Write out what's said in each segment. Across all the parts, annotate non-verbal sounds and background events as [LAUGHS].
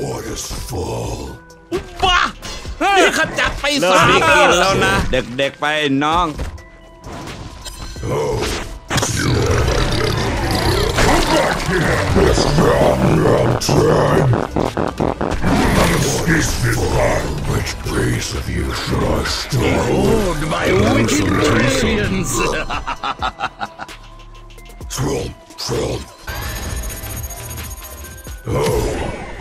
What is fall? บ้านี่ขจัดไป เริ่ม สาม มีกลินแล้วนะ เด็กๆไปน้อง Which piece of you should I start? Behold my wicked brilliance! From, from. Oh,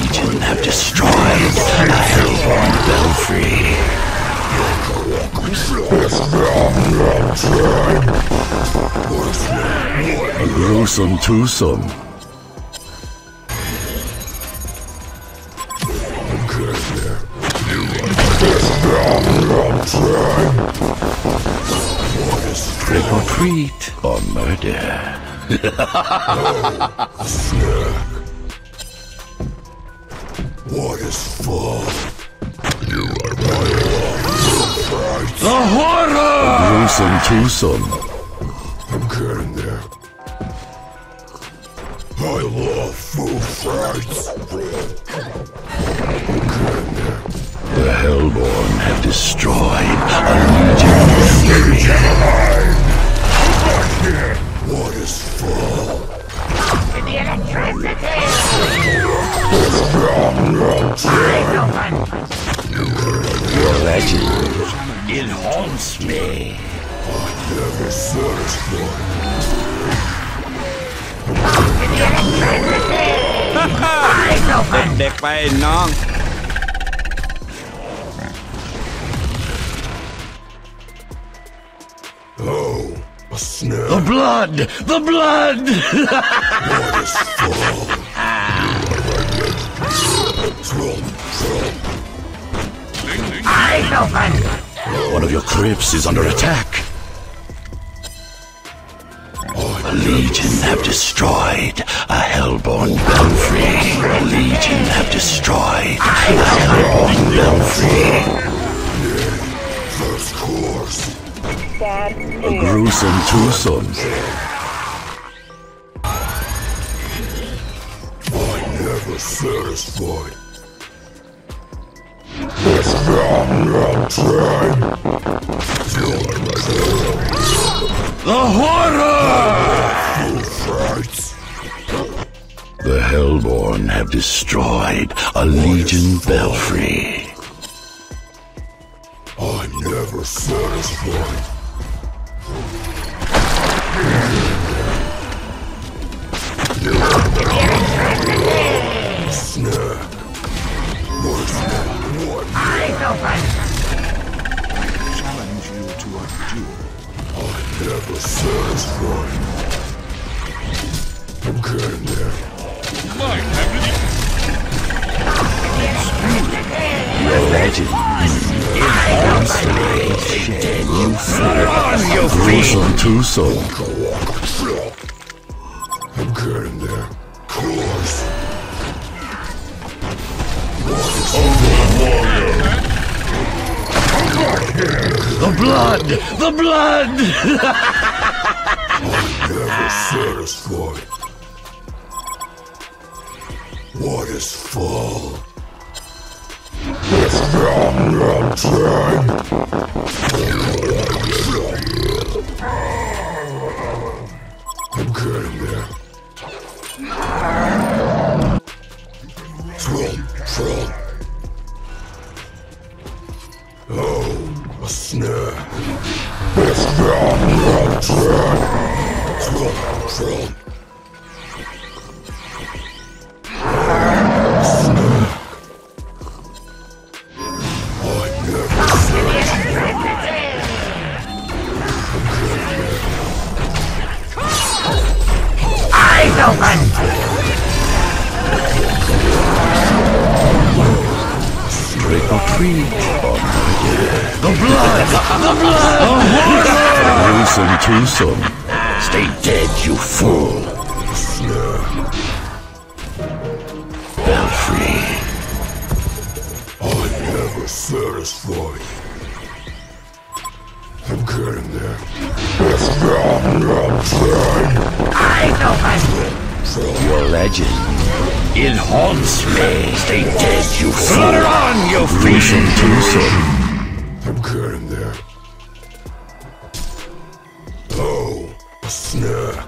Legion have destroyed a hellborn belfry. A gruesome twosome. I'm getting there. Trick or treat or murder. [LAUGHS] What is fall? You are my love. The horror! Gruesome twosome. I'm getting there. I love food fights. I'm getting there. The hellborn have destroyed a legion. What is fall? Your legend. It haunts me. Never satisfied. เด็กๆไปน้อง a snare. The blood! The blood! What is fall? From, from. One of your crypts is under attack. A legion have destroyed a hellborn belfry. A legion have destroyed a hellborn belfry. A gruesome twosome. I never satisfied. The horror! Food fights. The hellborn have destroyed a legion belfry. I'm never satisfied. Legend. It haunts me. You fear. A gruesome. I'm getting there. Course. The blood! The blood! I'm never satisfied. What is fall? I'm getting there. From, from. Oh, a snare. From, from. I Trick or treat. The blood! the blood! The water! Wilson twosome. Stay dead, you fool. Belfry. I'm never satisfied. I'm getting there. It's not enough. Your legend. It haunts me. Stay dead, you fool. Slaughter on, you Gruesome twosome. I'm getting there. Oh, a snack.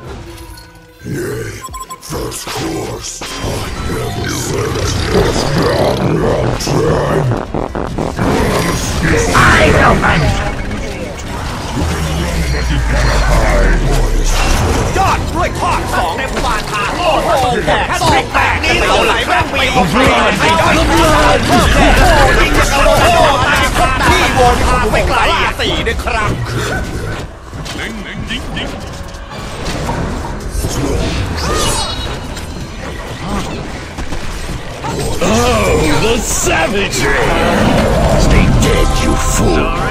Yay, first course. I never said I was time. ยอดด้วยทอดสองในบาทาโอ้โหแตกสองแตกนี่เราไหลแม่งมีของใครให้ย้อนเพิ่มเพิ่มแน่โอ้ยิงจะกระโดดโอ้ตายคนที่โวนทางไม่ไกลสี่ด้วยครับ The savagery! Stay dead, you fool!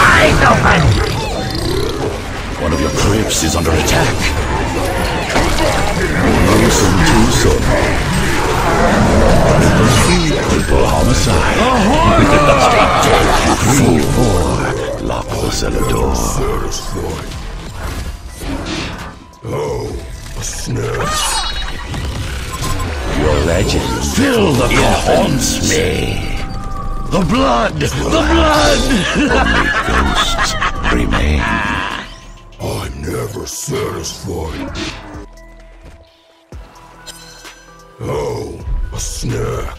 I know my one of your crypts is under attack. Gruesome twosome. Triple homicide. Dead, you fool. Lock the cellar door. Legend fill the it haunts me. The blood, the blood. Only ghosts remain. I'm never satisfied. Oh, a snack.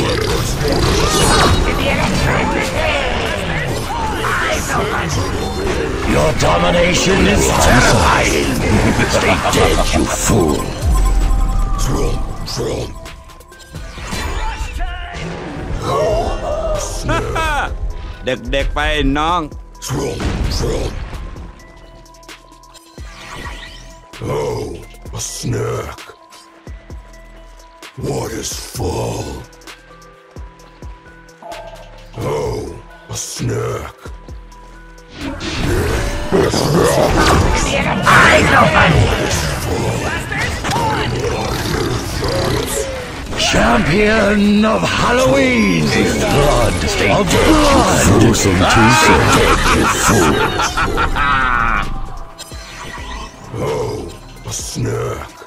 Your domination is terrifying! Stay dead, you fool! Trump, Trump. เด็กๆไปน้อง Trump, Trump. Oh, a snack. What is fall? Oh, a snack. Champion of Halloween! Blood of blood! Gruesome you fool! Oh, a snack.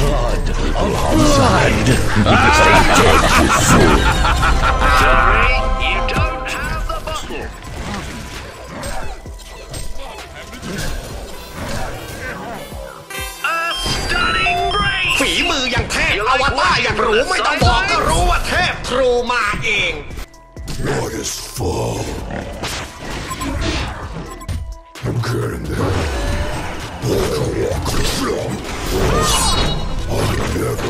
Blood! Sorry, you don't have the bottle. A stunning break. ฝีมืออย่างเทพอวตารอย่างรู้ไม่ต้องบอกก็รู้ว่าเทพทรูมาเอง What is full?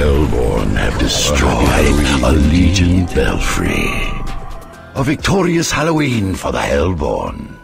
Hellborn have destroyed a Legion belfry. A victorious Halloween for the Hellborn.